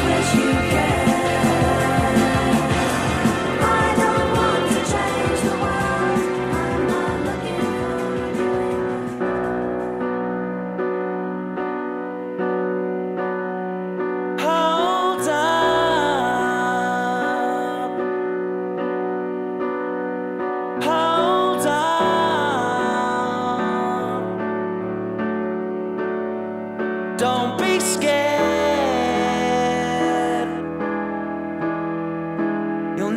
always you. To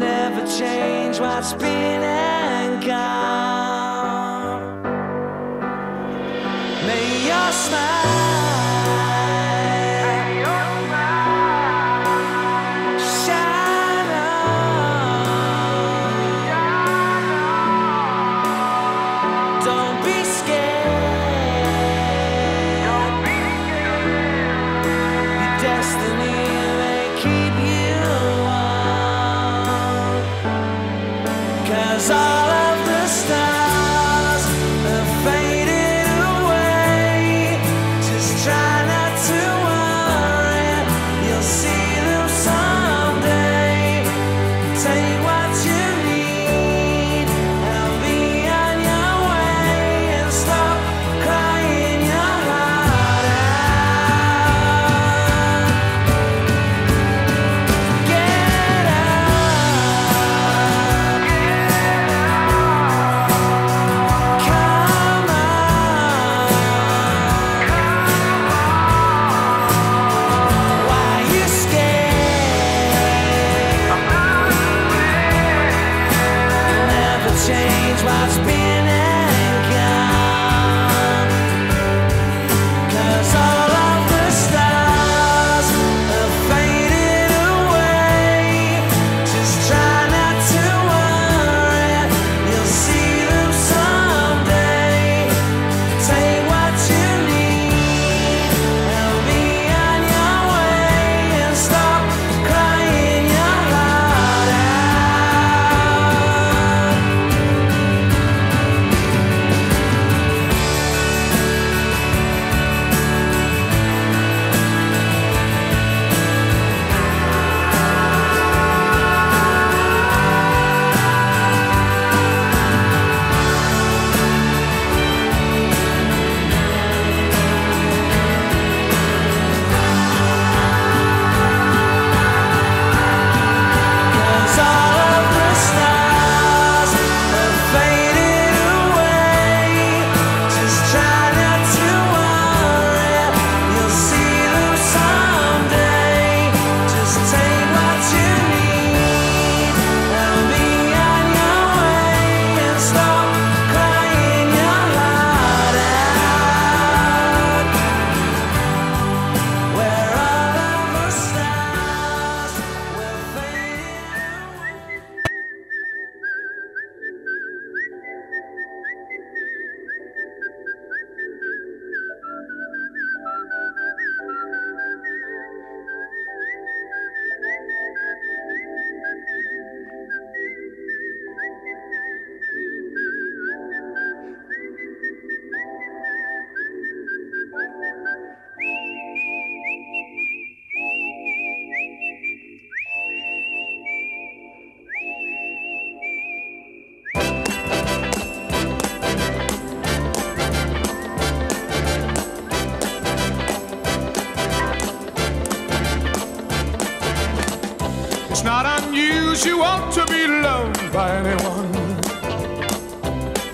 unusual to be loved by anyone.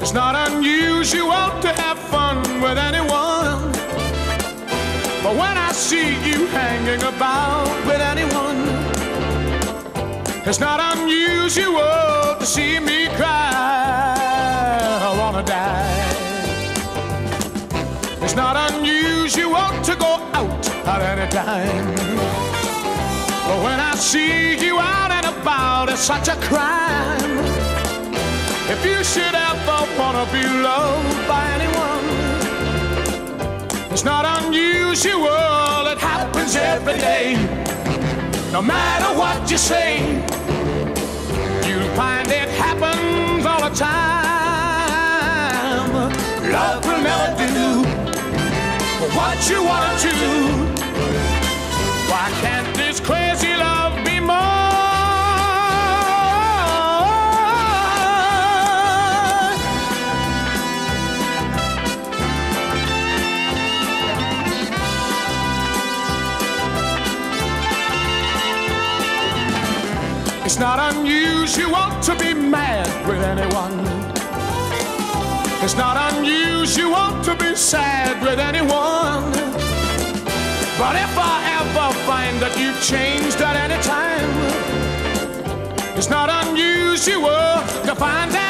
It's not unusual to have fun with anyone. But when I see you hanging about with anyone, it's not unusual to see me cry. I wanna die. It's not unusual to go out at any time. But when I see you out and about, it's such a crime. If you should ever wanna be loved by anyone, it's not unusual, it happens every day. No matter what you say, you'll find it happens all the time. Love will never do what you wanna do. This crazy love be mine? It's not unusual to be mad with anyone. It's not unusual to be sad with anyone. But if I ever find that you've changed at any time, it's not unusual to find out.